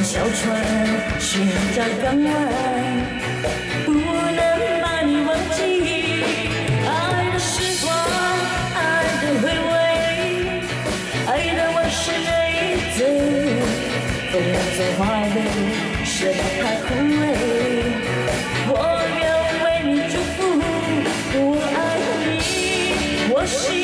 小船寻找港湾，不能把你忘记。爱的时光，爱的回味，爱的往事累赘。风中花蕊，盛开枯萎。我愿为你祝福，我爱你，我心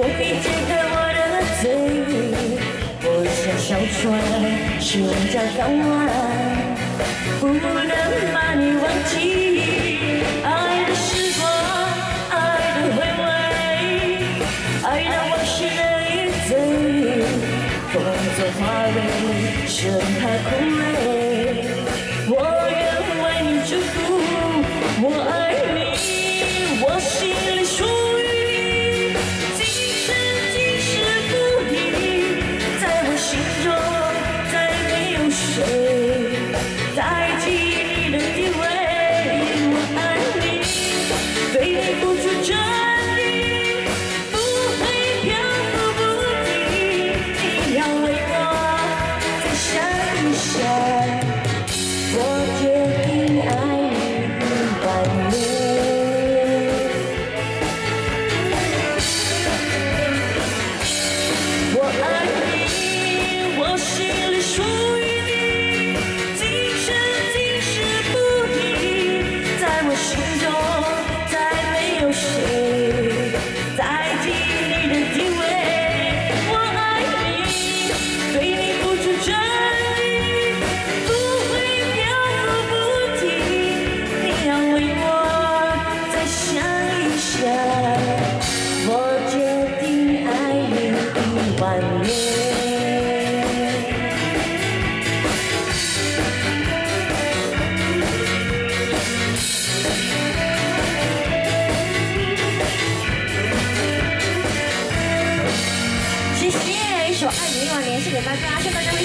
风已解开我的嘴。我像小船寻找港湾，不能把你忘记。爱的时光，爱的回味，爱的往事累赘。风中花蕊盛开枯萎，谢谢一首《爱你一万年》，送给大家，希望大家。会